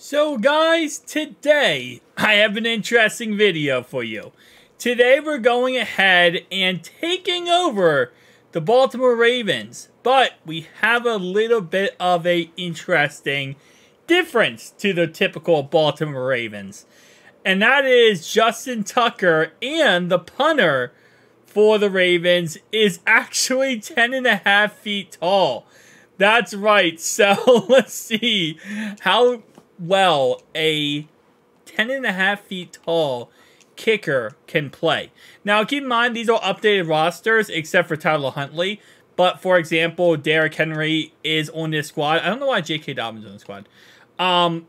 So guys, today I have an interesting video for you. Today we're going ahead and taking over the Baltimore Ravens, but we have a little bit of a interesting difference to the typical Baltimore Ravens. And that is Justin Tucker and the punter for the Ravens is actually 10 and a half feet tall. That's right. So let's see how well a 10 and a half feet tall kicker can play. Now, keep in mind, these are updated rosters except for Tyler Huntley. But, for example, Derrick Henry is on this squad. I don't know why J.K. Dobbins on the squad. Um,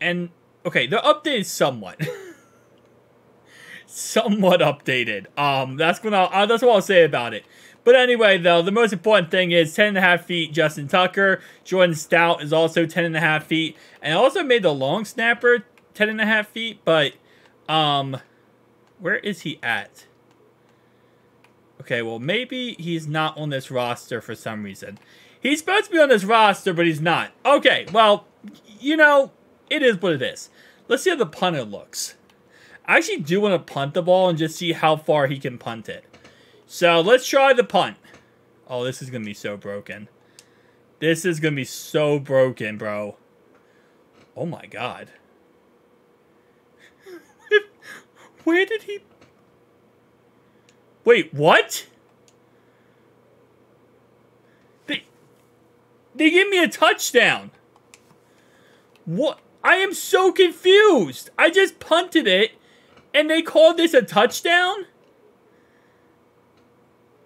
and, okay, they're updated somewhat. somewhat updated. Um, that's, gonna, uh, that's what I'll say about it. But anyway, though, the most important thing is 10 and a half feet Justin Tucker. Jordan Stout is also 10 and a half feet. And I also made the long snapper 10 and a half feet, but um where is he at? Okay, well maybe he's not on this roster for some reason. He's supposed to be on this roster, but he's not. Okay, well, you know, it is what it is. Let's see how the punter looks. I actually do want to punt the ball and just see how far he can punt it. So let's try the punt. Oh, this is going to be so broken. This is going to be so broken, bro. Oh my god. Where did he... Wait, what? They... They gave me a touchdown. What? I am so confused. I just punted it, and they called this a touchdown?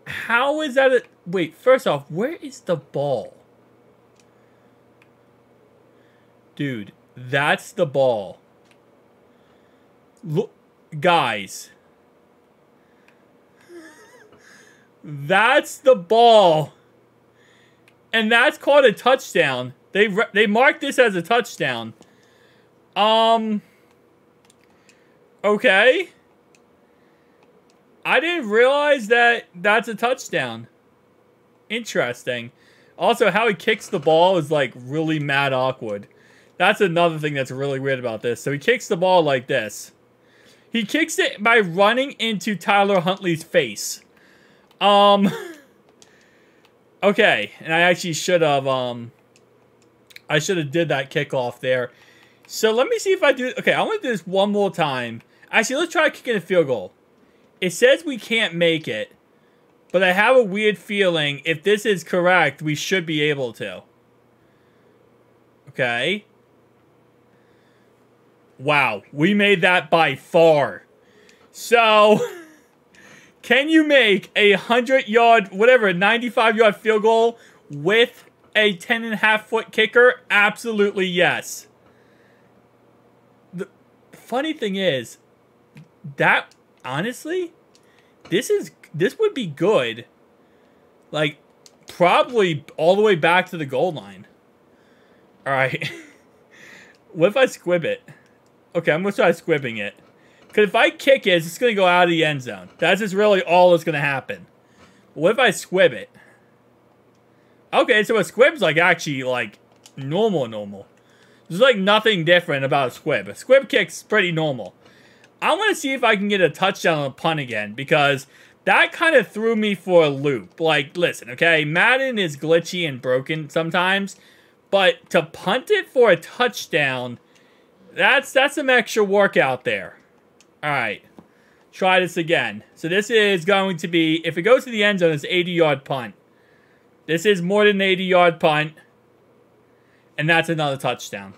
How is that a... Wait, first off, where is the ball? Dude, that's the ball. Look, guys. That's the ball. And that's called a touchdown. They they marked this as a touchdown. Um Okay. I didn't realize that that's a touchdown. Interesting. Also, how he kicks the ball is like really mad awkward. That's another thing that's really weird about this. So he kicks the ball like this. He kicks it by running into Tyler Huntley's face. Um. Okay, and I actually should have um. I should have did that kickoff there. So let me see if I do. Okay, I want to do this one more time. Actually, let's try kicking a field goal. It says we can't make it, but I have a weird feeling if this is correct, we should be able to. Okay. Wow, we made that by far. So, can you make a 100 yard, whatever, 95 yard field goal with a 10 and a half foot kicker? Absolutely yes. The funny thing is, that honestly, this is this would be good. Like probably all the way back to the goal line. All right. what if I squib it? Okay, I'm gonna try squibbing it. Because if I kick it, it's gonna go out of the end zone. That's just really all that's gonna happen. what if I squib it? Okay, so a squib's like actually like normal, normal. There's like nothing different about a squib. A squib kick's pretty normal. I want to see if I can get a touchdown on a punt again because that kind of threw me for a loop. Like, listen, okay, Madden is glitchy and broken sometimes, but to punt it for a touchdown, that's that's some extra work out there. All right, try this again. So this is going to be, if it goes to the end zone, it's 80-yard punt. This is more than an 80-yard punt, and that's another touchdown.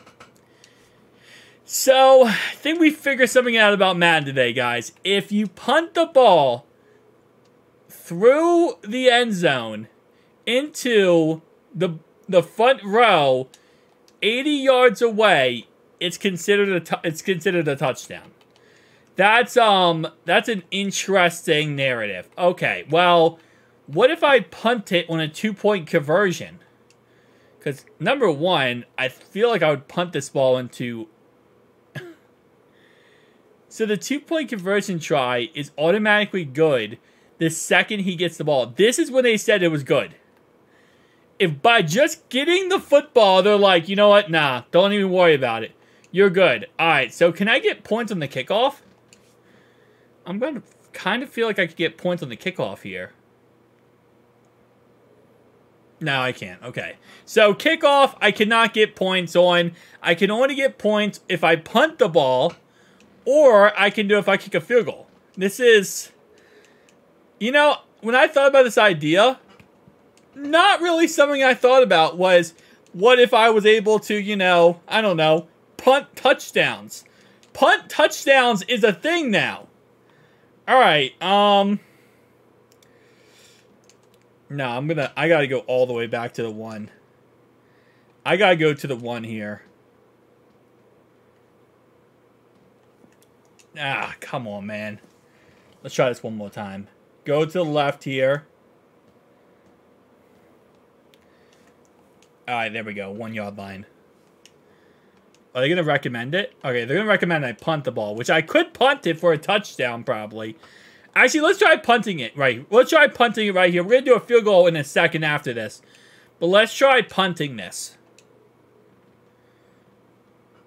So, I think we figured something out about Madden today, guys. If you punt the ball through the end zone into the the front row 80 yards away, it's considered a it's considered a touchdown. That's um that's an interesting narrative. Okay, well, what if I punt it on a two-point conversion? Cuz number 1, I feel like I would punt this ball into so the two-point conversion try is automatically good the second he gets the ball. This is when they said it was good. If by just getting the football, they're like, you know what? Nah, don't even worry about it. You're good. All right, so can I get points on the kickoff? I'm going to kind of feel like I could get points on the kickoff here. No, I can't. Okay. So kickoff, I cannot get points on. I can only get points if I punt the ball, or I can do if I kick a field goal. This is, you know, when I thought about this idea, not really something I thought about was what if I was able to, you know, I don't know, punt touchdowns. Punt touchdowns is a thing now. All right, um no, I'm gonna. I gotta go all the way back to the one. I gotta go to the one here. Ah, come on, man. Let's try this one more time. Go to the left here. Alright, there we go. One yard line. Are they going to recommend it? Okay, they're going to recommend I punt the ball, which I could punt it for a touchdown, probably. Actually, let's try punting it right. Let's try punting it right here. We're going to do a field goal in a second after this. But let's try punting this.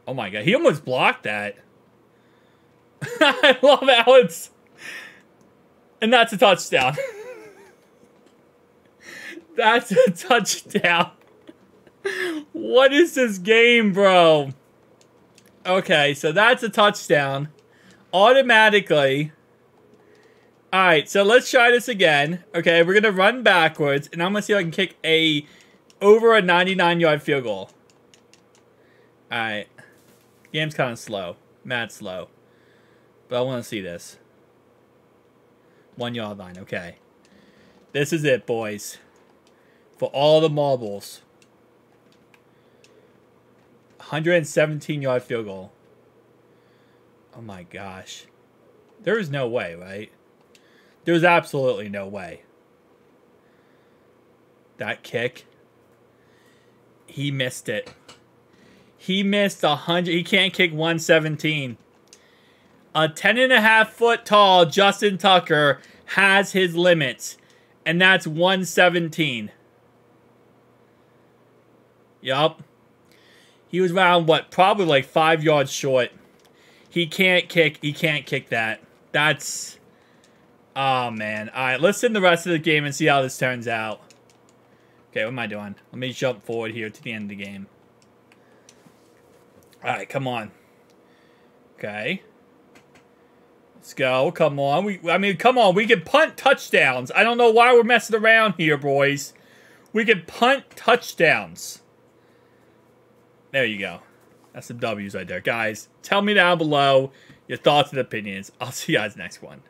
Oh my god, he almost blocked that. I love Alex. And that's a touchdown. that's a touchdown. what is this game, bro? Okay, so that's a touchdown. Automatically... Alright, so let's try this again. Okay, we're going to run backwards, and I'm going to see if I can kick a over a 99-yard field goal. Alright. Game's kind of slow. Mad slow. But I want to see this. One yard line, okay. This is it, boys. For all the marbles. 117 yard field goal. Oh my gosh. There is no way, right? There's absolutely no way. That kick. He missed it. He missed 100. He can't kick 117. A 10 and a half foot tall Justin Tucker has his limits. And that's 117. Yup. He was around, what, probably like five yards short. He can't kick. He can't kick that. That's... Oh, man. All right, let's send the rest of the game and see how this turns out. Okay, what am I doing? Let me jump forward here to the end of the game. All right, come on. Okay. Let's go. Come on. We, I mean, come on. We can punt touchdowns. I don't know why we're messing around here, boys. We can punt touchdowns. There you go. That's some W's right there. Guys, tell me down below your thoughts and opinions. I'll see you guys next one.